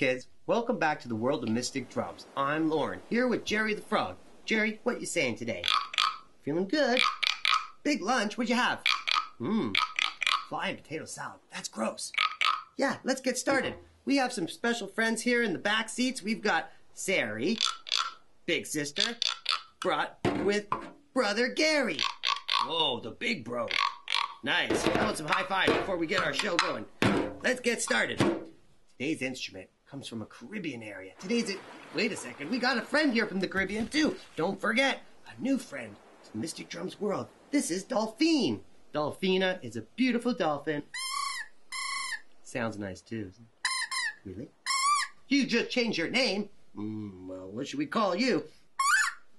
kids, welcome back to the world of Mystic Drumz. I'm Lorne, here with Jerry the Frog. Jerry, what you saying today? Feeling good? Big lunch, what'd you have? Mmm, flying potato salad. That's gross. Yeah, let's get started. We have some special friends here in the back seats. We've got Sari, big sister, brought with brother Gary. Whoa, the big bro. Nice. How about some high five before we get our show going? Let's get started. Today's instrument comes from a Caribbean area. Today's it. Wait a second. We got a friend here from the Caribbean too. Don't forget, a new friend to Mystic Drumz World. This is Dolphine. Dolphina is a beautiful dolphin. Sounds nice too. Really? You just changed your name. Mm, well, what should we call you?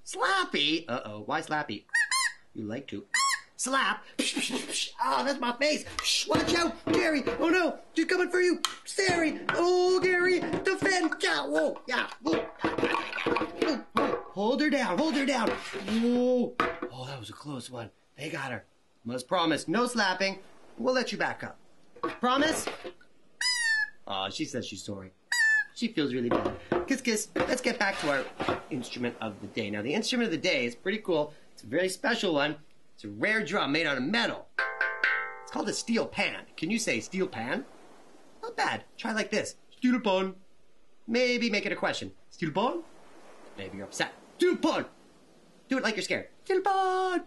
Slappy. Uh oh. Why Slappy? You like to slap. Oh, that's my face. Watch out, Gary. Oh no, she's coming for you. Sari. Oh, Gary, defend. Yeah, whoa, yeah. Whoa. Hold her down. Hold her down. Whoa. Oh, that was a close one. They got her. Must promise no slapping. We'll let you back up. Promise? Aw, she says she's sorry. She feels really bad. Kiss, kiss. Let's get back to our instrument of the day. Now, the instrument of the day is pretty cool. It's a very special one. It's a rare drum made out of metal. It's called a steel pan. Can you say steel pan? Not bad. Try like this. Steel pan. Maybe make it a question. Steel pan? Maybe you're upset. Steel pan. Do it like you're scared. Steel pan.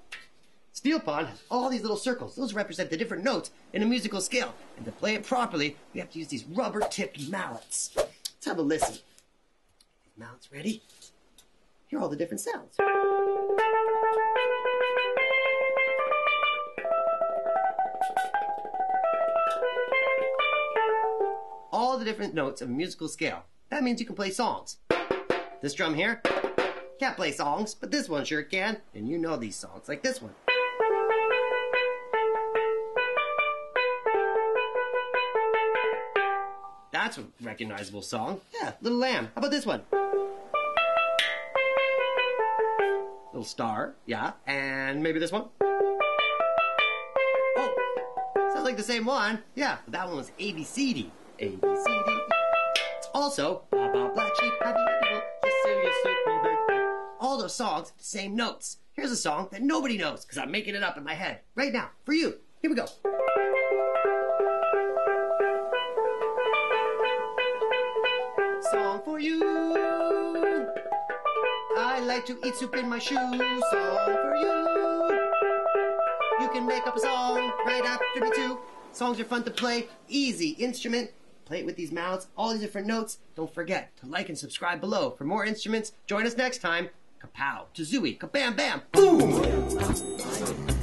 Steel pan has all these little circles. Those represent the different notes in a musical scale. And to play it properly, we have to use these rubber-tipped mallets. Let's have a listen. Mallets ready? Hear all the different sounds. The different notes of a musical scale. That means you can play songs. This drum here can't play songs, but this one sure can. And you know these songs, like this one. That's a recognizable song. Yeah, Little Lamb. How about this one? Little Star, yeah. And maybe this one? Oh, sounds like the same one. Yeah, but that one was ABCD. ABCD. Also, Baba Black Sheep, Happy People, Just Say Yes, Baby. All those songs, the same notes. Here's a song that nobody knows because I'm making it up in my head right now for you. Here we go. Song for you. I like to eat soup in my shoes. Song for you. You can make up a song right after me too. Songs are fun to play. Easy instrument. Play it with these mouths, all these different notes. Don't forget to like and subscribe below for more instruments. Join us next time. Kapow, Tazooey, kabam bam, boom!